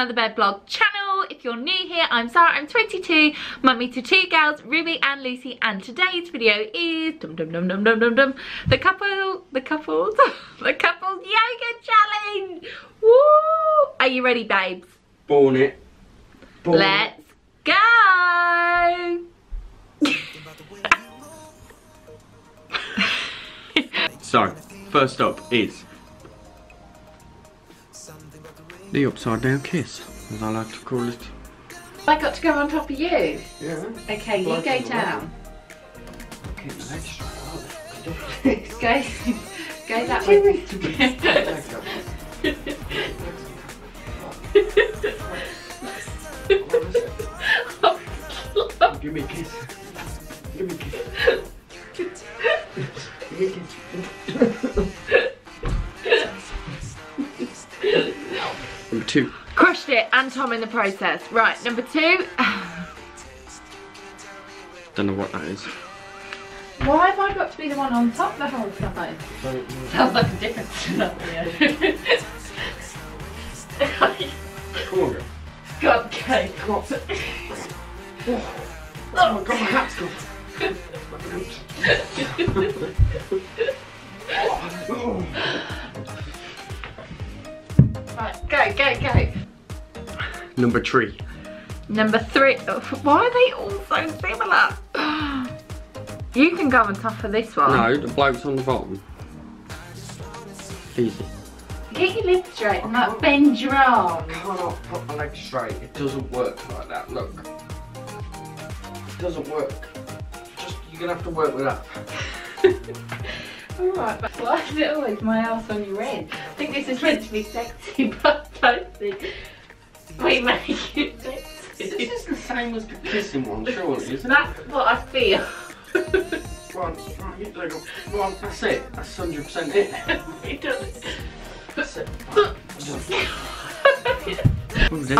welcome back Blog channel. If you're new here, I'm Zara, I'm 22, mummy to two girls, Ruby and Lucy, and today's video is dum dum dum dum dum dum dum the couple, the couples, the couples yoga challenge. Woo! Are you ready, babes? Born it. Born Let's go! So, first up is the upside down kiss, as I like to call it. I got to go on top of you. Yeah. Okay, you go down. Okay, my legs straight, go, go that way. Give me a kiss. Number two. Crushed it and Tom in the process. Right, number two. Don't know what that is. Why have I got to be the one on top the whole time? Sounds like a different scenario. Come on, girl. God, okay. Come on. Oh my god, my hat's gone. Oh. Right, go, go, go. Number three. Number three. Why are they all so similar? You can go on top of this one. No, the bloke's on the bottom. Easy. Get your legs straight and like bend your arm. cannot put my legs straight. It doesn't work like that. Look. It doesn't work. Just you're gonna have to work with that. Alright, but why is it always my ass on your head? I think this is meant to be sexy, but I don't think we make it This is the same as the kissing one, surely, isn't it? That's what I feel. Go on, go on, get there, go. Go on, that's it. That's hundred percent it. it doesn't. That's it. Oh dear.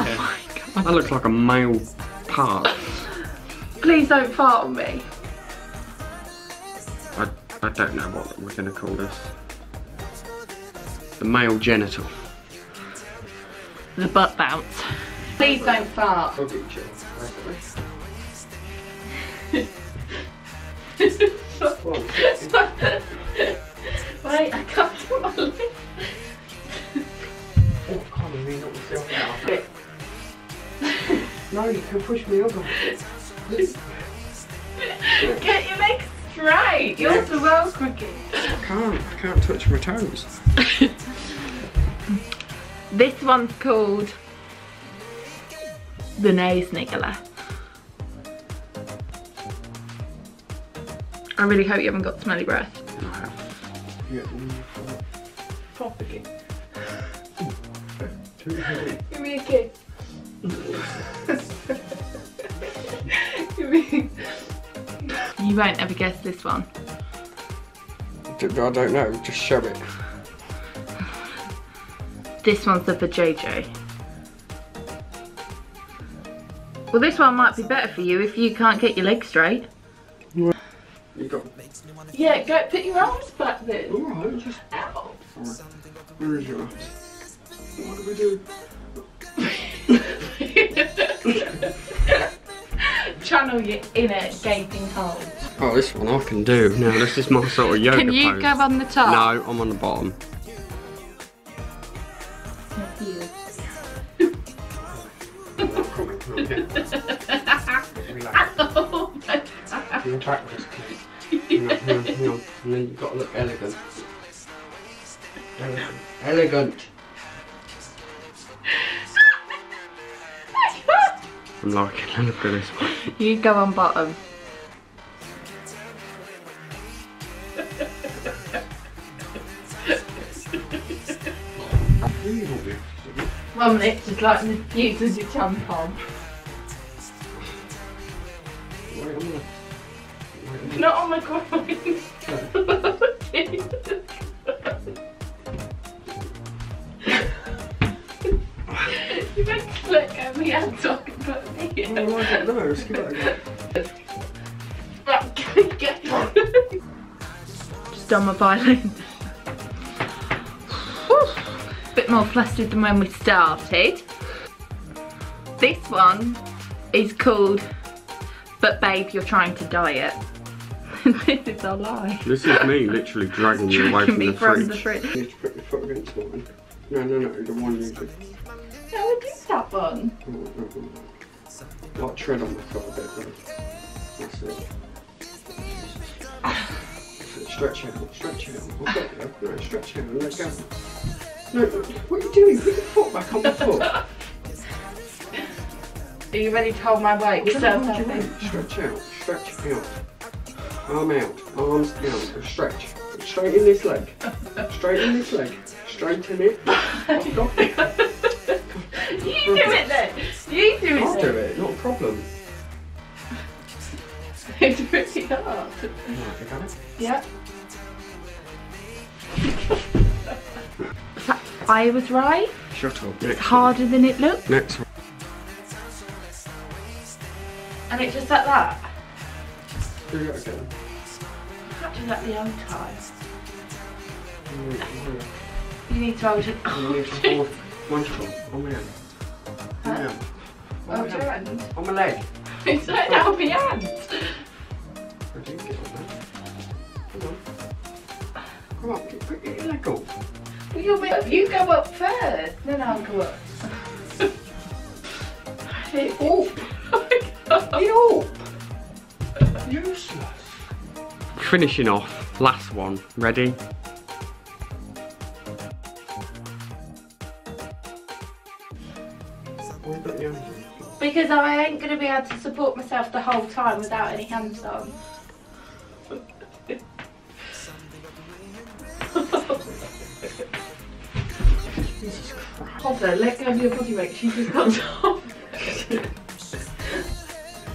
That looks like a male part. Please don't fart on me. I, I don't know what we're gonna call this. The male genital. The butt bounce. Please don't fart. Wait, I can't do my lip. Oh, I can't even knock myself out. No, you can push me over. Get your legs straight. You're Yeah. the well crooked. I can't. Can't touch my toes. This one's called the nose niggler. I really hope you haven't got smelly breath. Yeah, Proper kiss. Give me a kiss. You won't ever guess this one. I don't know. Just show it. This one's the for JJ. Well, this one might be better for you if you can't get your legs straight. You got. Yeah, go put your arms back then. Alright, just. Ow. Where is your arms? What do we do? Channel your inner gaping hole. Oh, this one I can do. No, this is my sort of yoga Can you pose. go on the top? No, I'm on the bottom. Oh my God. You practice, please. Hang on, hang on, hang on. And then you've got to look elegant. Elegant. Elegant. I'm liking the look of this one. You go on bottom. One minute, just like the views as you jump on. Wait, I'm Not on my groin. You meant to let go of my hand so I can put me. Oh, I don't know. Let's give it a go. Just on my violin. Bit more flustered than when we started. This one is called But Babe You're Trying to Diet. this is a lie. This is me literally dragging you away Dragging from me the from the fridge. fridge. You need to put your foot against mine. No, no, no. The one you do. No, I did that one. Oh, no, no, no. Like tread on my foot a bit. though. That's it. That's it. Stretch out, stretch out. There you go. No, stretch out and let go. No, what are you doing? Put your foot back on the foot. Are you ready to hold my weight? What do you mean? Stretch out, stretch out. Arm out, arms down, stretch. Straighten this leg. Straighten this leg. Straighten it. I've got it. You do it then. You do it I'll then. do it, not a problem. It's really hard. Right, you got it? Yeah. I was right. Shut up. It's harder than it one. Next one. And it's just like that. Do it again. Can't do that the old time. Mm, mm. You need- to hold it. you need to hold one foot on my hand. On my hand. On my hand. On my leg. It's like that my hand. Get on there. Come on. Come on, put your leg up. Well, you, you go up first, then I'll go up. Ready? Oh. Get up. Useless. Finishing off. Last one. Ready? Why you got your hands on? Because I ain't going to be able to support myself the whole time without any hands on. Jesus Christ. Hold on, let go of your body weight. She just got top.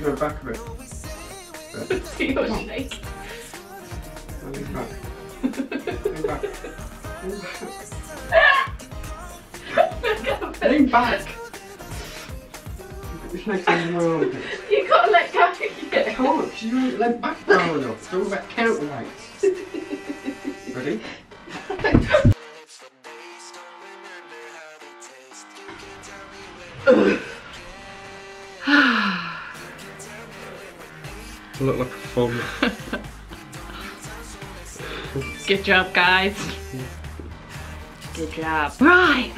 No, back a bit. See your shake. Lean back. Lean back. Lean back. Lean back. Legs on. You gotta let go of I it. can't, you ain't laid back far enough. It's all about counterweights. Ready? I look like a fun. Good job, guys. Good job. Right.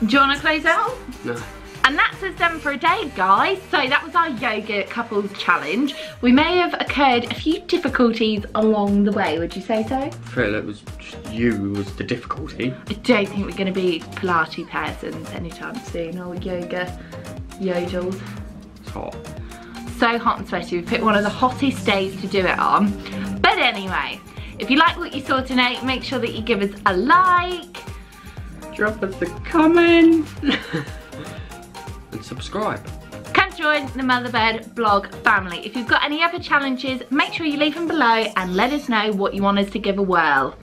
Do you want to close out? No. And that's us done for a day, guys. So that was our yoga couples challenge. We may have occurred a few difficulties along the way. Would you say so? I feel it was just you who was the difficulty. I don't think we're going to be Pilates persons anytime soon or yoga yodels. It's hot. so hot and sweaty. We picked one of the hottest days to do it on. But anyway, if you like what you saw tonight, make sure that you give us a like. Drop us a comment. and subscribe. Come join the Motherbyrd blog family. If you've got any other challenges, make sure you leave them below and let us know what you want us to give a whirl.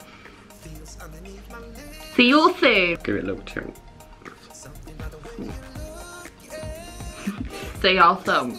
See you all soon. Give it a little tilt. See y'all soon.